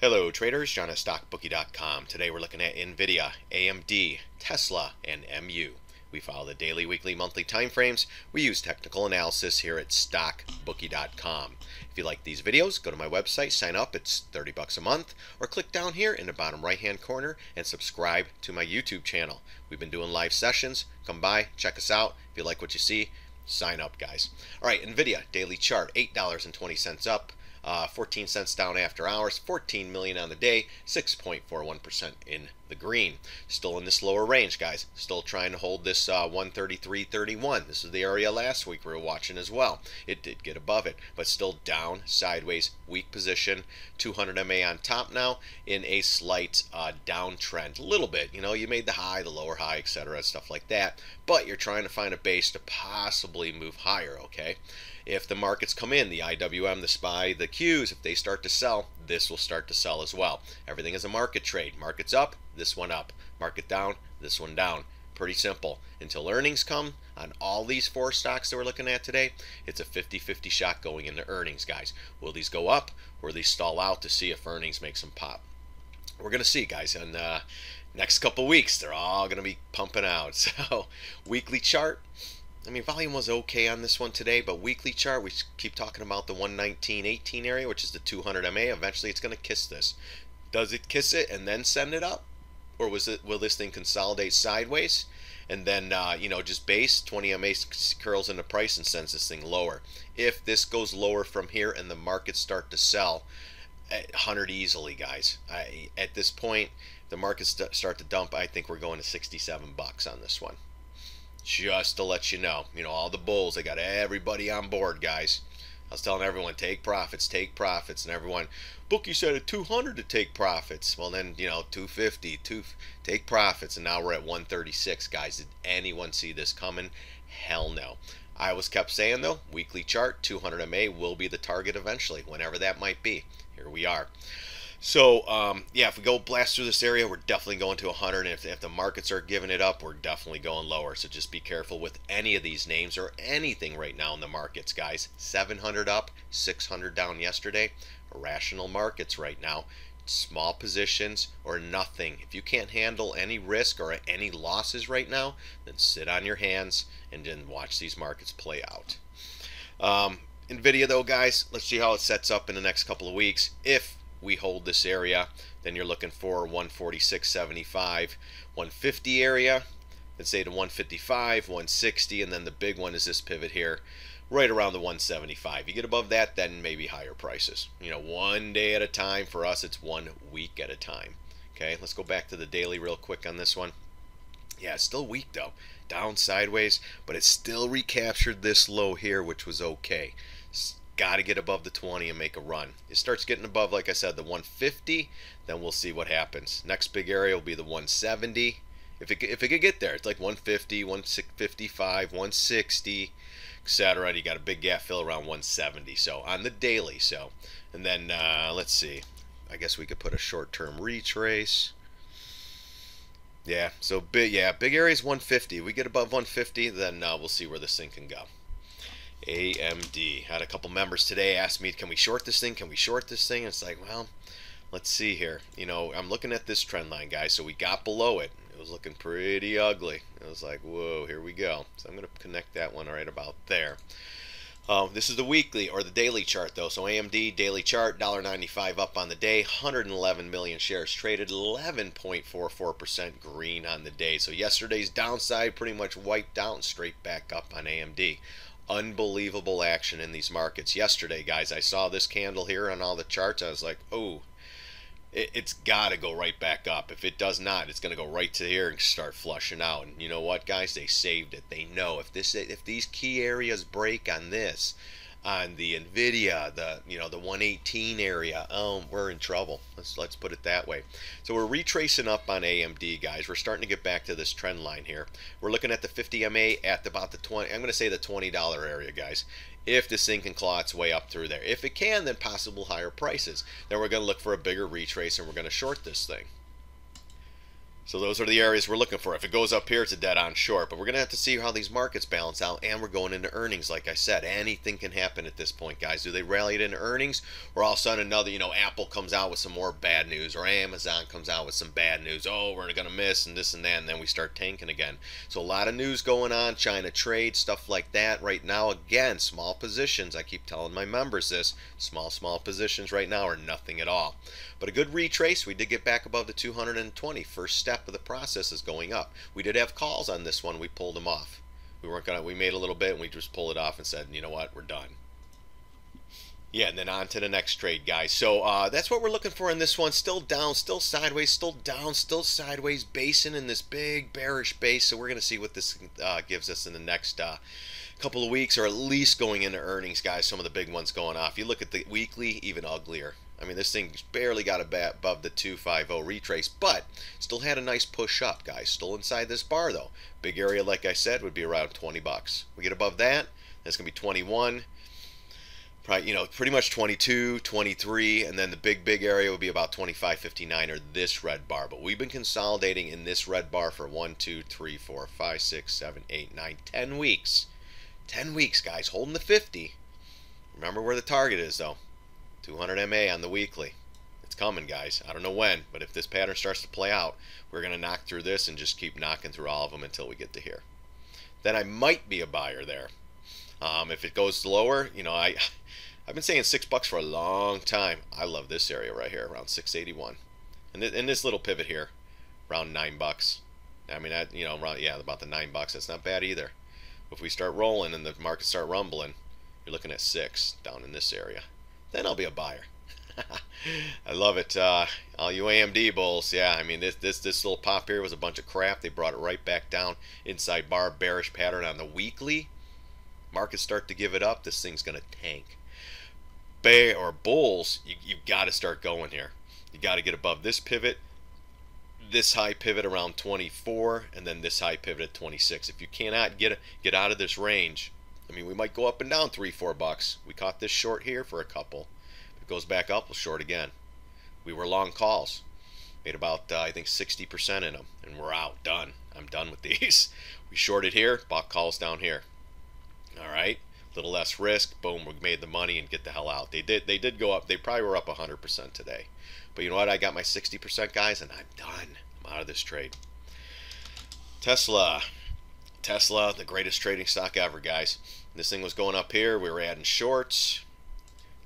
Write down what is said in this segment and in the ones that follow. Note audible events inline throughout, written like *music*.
Hello traders, John at StockBookie.com. Today we're looking at NVIDIA, AMD, Tesla, and MU. We follow the daily, weekly, monthly timeframes. We use technical analysis here at StockBookie.com. If you like these videos, go to my website, sign up. It's 30 bucks a month, or click down here in the bottom right-hand corner and subscribe to my YouTube channel. We've been doing live sessions. Come by, check us out. If you like what you see, sign up, guys. All right, NVIDIA daily chart, $8.20 up. Uh, 14 cents down after hours, 14 million on the day, 6.41% in the green. Still in this lower range, guys. Still trying to hold this uh, 133.31. This is the area last week we were watching as well. It did get above it, but still down, sideways, weak position. 200 MA on top now in a slight uh, downtrend. A little bit, you know, you made the high, the lower high, etc., stuff like that. But you're trying to find a base to possibly move higher, okay? If the markets come in, the IWM, the SPY, the Qs, if they start to sell, this will start to sell as well. Everything is a market trade. Market's up, this one up. Market down, this one down. Pretty simple. Until earnings come on all these four stocks that we're looking at today, it's a 50-50 shot going into earnings, guys. Will these go up will these stall out to see if earnings make some pop? We're going to see, guys. And uh, next couple weeks, they're all going to be pumping out. *laughs* So, weekly chart, I mean, volume was okay on this one today, but weekly chart, we keep talking about the 119.18 area, which is the 200 MA. Eventually, it's going to kiss this. Does it kiss it and then send it up? Or was it will this thing consolidate sideways and then, uh, you know, just base 20 MA curls into price and sends this thing lower? If this goes lower from here and the markets start to sell, 100 easily, guys. I, at this point, the markets start to dump. I think we're going to 67 bucks on this one just to let you know. You know, all the bulls, they got everybody on board, guys. I was telling everyone, take profits, take profits, and everyone, bookie said at 200 to take profits. Well, then, you know, 250, two, take profits, and now we're at 136, guys. Did anyone see this coming? Hell no. I was kept saying, though, weekly chart, 200 MA will be the target eventually, whenever that might be. Here we are. So, um, yeah, if we go blast through this area, we're definitely going to 100. And if, if the markets are giving it up, we're definitely going lower. So just be careful with any of these names or anything right now in the markets, guys. 700 up, 600 down yesterday. Rational markets right now. Small positions or nothing. If you can't handle any risk or any losses right now, then sit on your hands and then watch these markets play out. Um, NVIDIA, though, guys, let's see how it sets up in the next couple of weeks. If we hold this area, then you're looking for 146.75, 150 area, let's say to 155, 160, and then the big one is this pivot here, right around the 175. You get above that, then maybe higher prices. You know, one day at a time. For us, it's one week at a time. Okay, let's go back to the daily real quick on this one. Yeah, it's still weak though. Down sideways, but it still recaptured this low here, which was okay got to get above the 20 and make a run. It starts getting above, like I said, the 150, then we'll see what happens. Next big area will be the 170. If it, if it could get there, it's like 150, 155, 160, etc. You got a big gap fill around 170. So on the daily. So, and then uh, let's see. I guess we could put a short-term retrace. Yeah, so big, yeah, big area is 150. We get above 150, then uh, we'll see where this thing can go. AMD. Had a couple members today ask me, can we short this thing? Can we short this thing? it's like, well, let's see here. You know, I'm looking at this trend line, guys. So we got below it. It was looking pretty ugly. It was like, whoa, here we go. So I'm going to connect that one right about there. Um, this is the weekly or the daily chart though. So AMD daily chart, $1.95 up on the day, 111 million shares traded, 11.44% green on the day. So yesterday's downside pretty much wiped out straight back up on AMD unbelievable action in these markets. Yesterday, guys, I saw this candle here on all the charts. I was like, oh, it, has got to go right back up. If it does not, it's going to go right to here and start flushing out. And you know what, guys? They saved it. They know if this if these key areas break on this, on the Nvidia, the you know the 118 area, um, we're in trouble. Let's let's put it that way. So we're retracing up on AMD, guys. We're starting to get back to this trend line here. We're looking at the 50 MA at about the 20. I'm going to say the 20 dollar area, guys. If this thing can claw its way up through there, if it can, then possible higher prices. Then we're going to look for a bigger retrace and we're going to short this thing. So those are the areas we're looking for. If it goes up here, it's a dead on short. But we're going to have to see how these markets balance out. And we're going into earnings, like I said. Anything can happen at this point, guys. Do they rally it into earnings? Or all of a sudden another, you know, Apple comes out with some more bad news. Or Amazon comes out with some bad news. Oh, we're going to miss and this and that. And then we start tanking again. So a lot of news going on. China trade, stuff like that. Right now, again, small positions. I keep telling my members this. Small, small positions right now are nothing at all. But a good retrace. We did get back above the 220. First step of the process is going up. We did have calls on this one. We pulled them off. We weren't gonna. We made a little bit and we just pulled it off and said, you know what, we're done. Yeah, and then on to the next trade, guys. So uh, that's what we're looking for in this one. Still down, still sideways, still down, still sideways, Basin in this big bearish base. So we're going to see what this uh, gives us in the next uh, couple of weeks, or at least going into earnings, guys. Some of the big ones going off. You look at the weekly, even uglier. I mean, this thing barely got above the 250 retrace, but still had a nice push up, guys. Still inside this bar, though. Big area, like I said, would be around 20 bucks. We get above that, that's going to be 21. Probably, you know, pretty much 22, 23, and then the big, big area would be about 25, 59, or this red bar. But we've been consolidating in this red bar for 1, 2, 3, 4, 5, 6, 7, 8, 9, 10 weeks. 10 weeks, guys, holding the 50. Remember where the target is, though. 200 MA on the weekly. It's coming, guys. I don't know when, but if this pattern starts to play out, we're going to knock through this and just keep knocking through all of them until we get to here. Then I might be a buyer there. Um, if it goes lower, you know, I, *laughs* I've been saying six bucks for a long time. I love this area right here, around 681, and, th- and this little pivot here, around nine bucks. I mean, that you know, around yeah, about the nine bucks. That's not bad either. If we start rolling and the markets start rumbling, you're looking at six down in this area then I'll be a buyer. *laughs* I love it. Uh, all you AMD bulls, yeah. I mean, this this this little pop here was a bunch of crap. They brought it right back down inside bar bearish pattern on the weekly. Markets start to give it up. This thing's gonna tank. Bear or bulls, you you got to start going here. You got to get above this pivot, this high pivot around 24, and then this high pivot at 26. If you cannot get get out of this range, I mean, we might go up and down three, four bucks. We caught this short here for a couple. If it goes back up, we'll short again. We were long calls. Made about, uh, I think, 60% in them. And we're out. Done. I'm done with *laughs* these. We shorted here, bought calls down here. All right. Little less risk. Boom. We made the money and get the hell out. They did. They did go up. They probably were up 100% today. But you know what? I got my 60% guys, and I'm done. I'm out of this trade. Tesla. Tesla, the greatest trading stock ever, guys. This thing was going up here. We were adding shorts.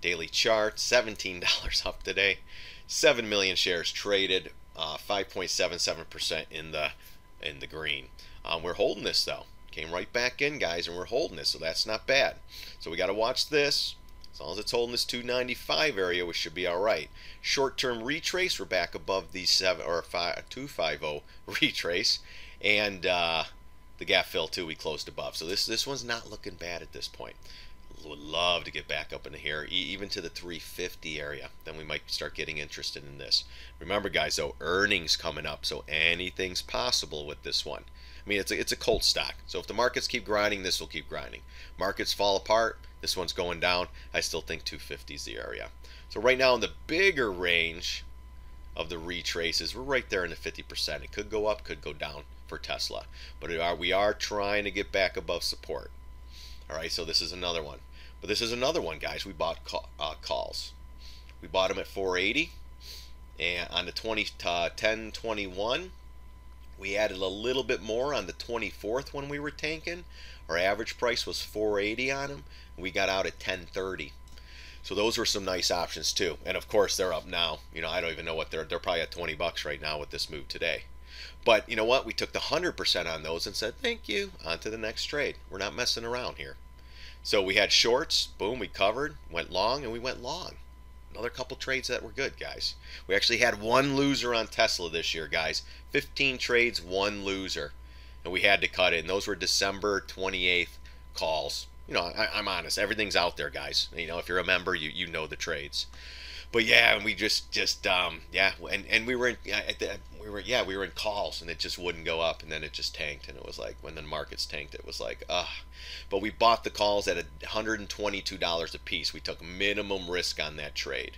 Daily chart, $17 *laughs* up today. 7 million shares traded, 5.77% uh, in the in the green. Um, we're holding this though. Came right back in, guys, and we're holding this, so that's not bad. So we got to watch this. As long as it's holding this 295 area, we should be all right. Short-term retrace, we're back above the seven or five, 250 retrace, and uh, the gap fill too, we closed above. So this this one's not looking bad at this point. Would love to get back up into here, even to the 350 area. Then we might start getting interested in this. Remember, guys, though, earnings coming up, so anything's possible with this one. I mean, it's a, it's a cold stock. So if the markets keep grinding, this will keep grinding. Markets fall apart, this one's going down. I still think 250 is the area. So right now in the bigger range of the retraces, we're right there in the 50%. It could go up, could go down for Tesla. But we are, we are trying to get back above support. All right, so this is another one. But this is another one, guys. We bought uh, calls. We bought them at 480 and on the 20 uh, 1021 we added a little bit more on the 24th when we were tanking our average price was 480 on them we got out at 1030 so those were some nice options too and of course they're up now you know i don't even know what they're they're probably at 20 bucks right now with this move today but you know what? We took the 100% on those and said, thank you, on to the next trade. We're not messing around here. So we had shorts, boom, we covered, went long, and we went long. Another couple trades that were good, guys. We actually had one loser on Tesla this year, guys. 15 trades, one loser. And we had to cut it. And those were December 28th calls. You know, I, am honest. Everything's out there, guys. You know, if you're a member, you, you know the trades but yeah, and we just just um yeah, and and we were in the, we were yeah we were in calls and it just wouldn't go up and then it just tanked and it was like when the markets tanked it was like ah, but we bought the calls at a hundred and twenty two dollars a piece. We took minimum risk on that trade,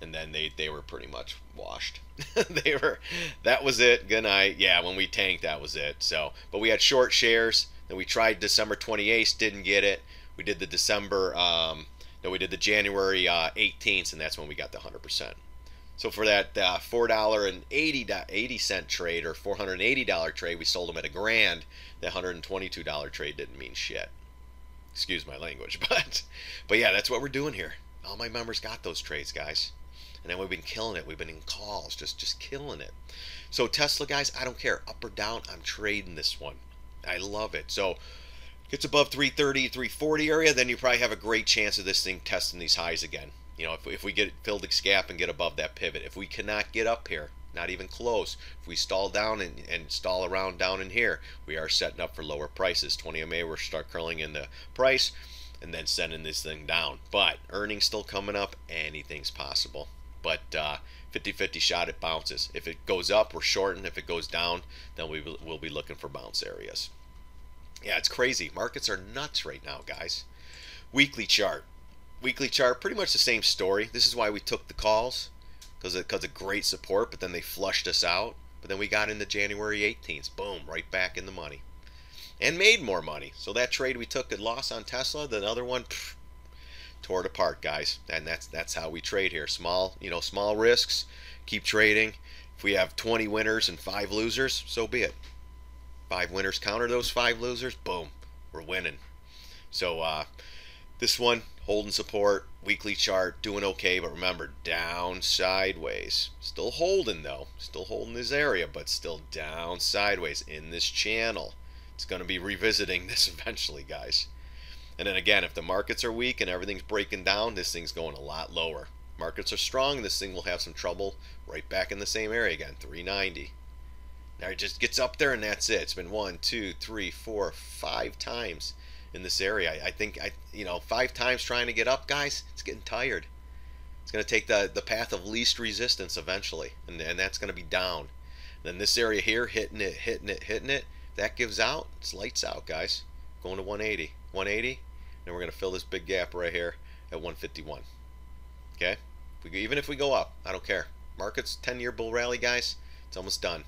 and then they they were pretty much washed. *laughs* they were that was it. Good night. Yeah, when we tanked, that was it. So, but we had short shares. Then we tried December 28th, didn't get it. We did the December, um, we did the January uh, 18th, and that's when we got the 100%. So for that uh, $4.80 80 cent trade or four hundred eighty dollar trade, we sold them at a grand. The hundred and twenty two dollar trade didn't mean shit. Excuse my language, *laughs* but but yeah, that's what we're doing here. All my members got those trades, guys and then we've been killing it. We've been in calls, just just killing it. So Tesla guys, I don't care up or down. I'm trading this one. I love it. So gets above 330, 340 area, then you probably have a great chance of this thing testing these highs again. You know, if, if we get fill this gap and get above that pivot. If we cannot get up here, not even close. If we stall down and, and stall around down in here, we are setting up for lower prices. 20 MA, we're start curling in the price and then sending this thing down. But earnings still coming up, anything's possible but 50-50 uh, shot it bounces. If it goes up, we're shorting. If it goes down, then we will we'll be looking for bounce areas. Yeah, it's crazy. Markets are nuts right now, guys. Weekly chart. Weekly chart, pretty much the same story. This is why we took the calls, because of, cause of great support, but then they flushed us out. But then we got into January 18th. Boom, right back in the money. And made more money. So that trade we took a loss on Tesla, the other one, pff, tore it apart, guys. And that's that's how we trade here. Small, you know, small risks. Keep trading. If we have 20 winners and five losers, so be it. Five winners counter those five losers. Boom, we're winning. So uh, this one holding support, weekly chart, doing okay. But remember, down sideways. Still holding though. Still holding this area, but still down sideways in this channel. It's going to be revisiting *laughs* this eventually, guys. And then again, if the markets are weak and everything's breaking down, this thing's going a lot lower. Markets are strong, this thing will have some trouble right back in the same area again, 390. Now it just gets up there and that's it. It's been one, two, three, four, five times in this area. I, I think I, you know, five times trying to get up, guys. It's getting tired. It's going to take the the path of least resistance eventually, and and that's going to be down. then this area here, hitting it, hitting it, hitting it. That gives out. It's lights out, guys. Going to 180. 180, and we're going to fill this big gap right here at 151. Okay? If we, even if we go up, I don't care. Market's 10-year bull rally, guys. It's almost done.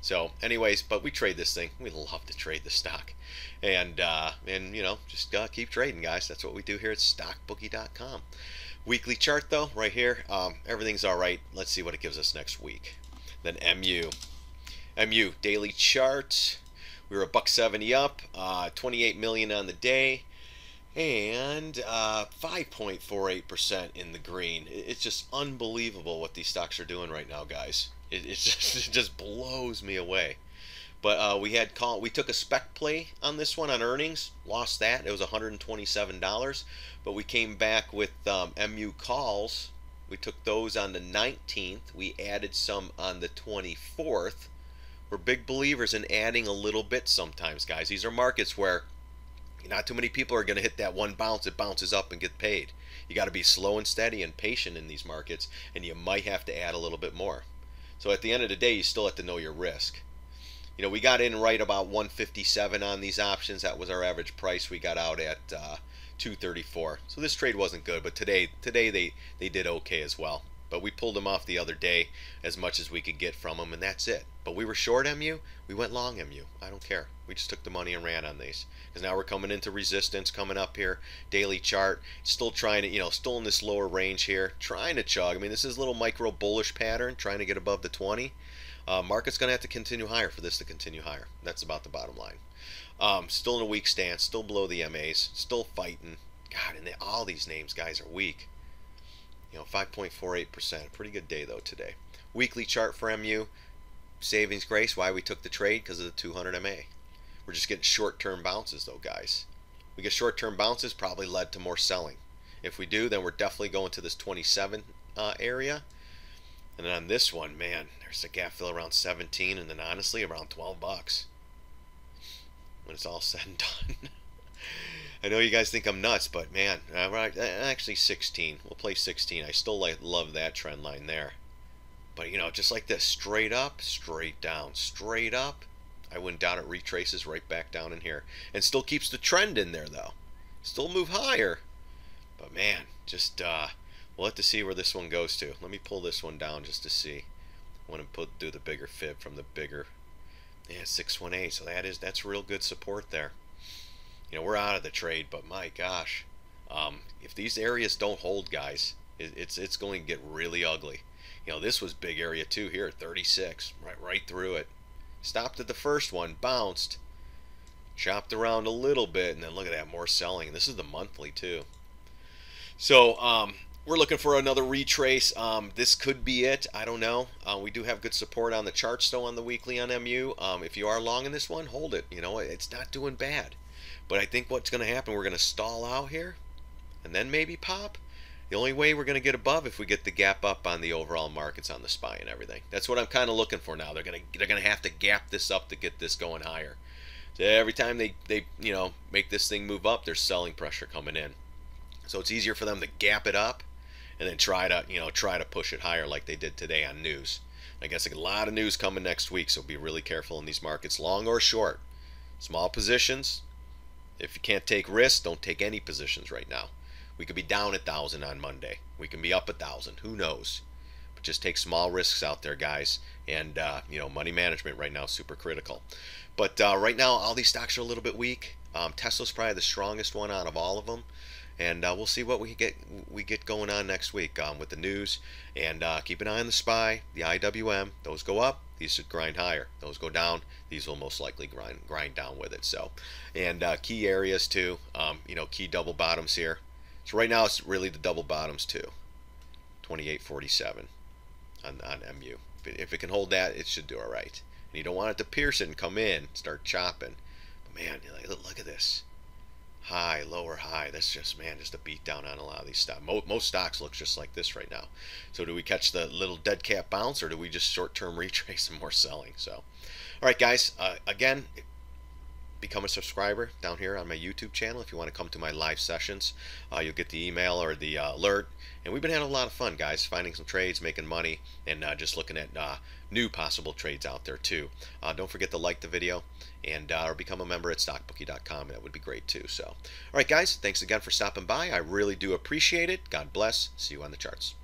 So, anyways, but we trade this thing. We love to trade the stock, and uh, and you know, just uh, keep trading, guys. That's what we do here at StockBookie.com. Weekly chart though, right here. Um, everything's all right. Let's see what it gives us next week. Then MU, MU daily chart. We were a buck 70 up, uh, 28 million on the day, and 5.48% uh, in the green. It's just unbelievable what these stocks are doing right now, guys. It, *laughs* just, it just blows me away. But uh, we had call we took a spec play on this one on earnings, lost that. It was $127, but we came back with um, MU calls. We took those on the 19th. We added some on the 24th we're big believers in adding a little bit sometimes, guys. These are markets where not too many people are going to hit that one bounce. It bounces up and get paid. You got to be slow and steady and patient in these markets, and you might have to add a little bit more. So at the end of the day, you still have to know your risk. You know, we got in right about 157 on these options. That was our average price. We got out at uh, 234. So this trade wasn't good, but today today they they did okay as well. But we pulled them off the other day as much as we could get from them, and that's it. But we were short MU, we went long MU. I don't care. We just took the money and ran on these. Because now we're coming into resistance, coming up here, daily chart, still trying to, you know, still in this lower range here, trying to chug. I mean, this is a little micro bullish pattern, trying to get above the 20. Uh, market's going to have to continue higher for this to continue higher. That's about the bottom line. Um, still in a weak stance, still below the MAs, still fighting. God, and they, all these names, guys, are weak. You know, 5.48%. Pretty good day, though, today. Weekly chart for MU. Savings Grace, why we took the trade? Because of the 200 MA. We're just getting short-term bounces, though, guys. We get short-term bounces, probably led to more selling. If we do, then we're definitely going to this 27 uh, area. And then on this one, man, there's a gap fill around 17, and then honestly, around 12 bucks. When it's all said and *laughs* done. I know you guys think I'm nuts, but man, actually 16. We'll play 16. I still like love that trend line there. But you know, just like this, straight up, straight down, straight up. I went down. It retraces right back down in here, and still keeps the trend in there though. Still move higher, but man, just uh, we'll have to see where this one goes to. Let me pull this one down just to see. I want to put do the bigger fib from the bigger. Yeah, 618. So that is that's real good support there. You know, we're out of the trade, but my gosh, um, if these areas don't hold, guys, it, it's it's going to get really ugly. You know, this was big area too here, 36, right right through it. Stopped at the first one, bounced, chopped around a little bit, and then look at that, more selling. This is the monthly too. So um, we're looking for another retrace. Um, this could be it. I don't know. Uh, we do have good support on the charts though on the weekly on MU. Um, if you are long in this one, hold it. You know, it's not doing bad. But I think what's going to happen, we're going to stall out here, and then maybe pop. The only way we're going to get above if we get the gap up on the overall markets on the SPY and everything. That's what I'm kind of looking for now. They're going to they're going to have to gap this up to get this going higher. So every time they they you know make this thing move up, there's selling pressure coming in. So it's easier for them to gap it up and then try to you know try to push it higher like they did today on news. I guess a lot of news coming next week, so be really careful in these markets, long or short. Small positions. If you can't take risks, don't take any positions right now. We could be down a thousand on Monday. We can be up a thousand. Who knows? But just take small risks out there, guys. And uh, you know, money management right now is super critical. But uh, right now, all these stocks are a little bit weak. Um, Tesla's probably the strongest one out of all of them and uh, we'll see what we get we get going on next week um, with the news. And uh, keep an eye on the SPY, the IWM. Those go up, these should grind higher. Those go down, these will most likely grind grind down with it. So, and uh, key areas too. Um, you know, key double bottoms here. So right now it's really the double bottoms too. 28.47 on on MU. If it can hold that, it should do all right. And you don't want it to pierce it and come in, start chopping. But man, look at this high, lower high. That's just, man, just a beat down on a lot of these stocks. Most, stocks look just like this right now. So do we catch the little dead cat bounce or do we just short-term *laughs* retrace and more selling? So, all right, guys, uh, again, become a subscriber down here on my YouTube channel if you want to come to my live sessions. Uh, you'll get the email or the uh, alert. And we've been having a lot of fun, guys, finding some trades, making money, and uh, just looking at uh, new possible trades out there, too. Uh, don't forget to like the video and uh, or become a member at stockbookie.com. That would be great, too. So, all right, guys, thanks again for stopping by. I really do appreciate it. God bless. See you on the charts.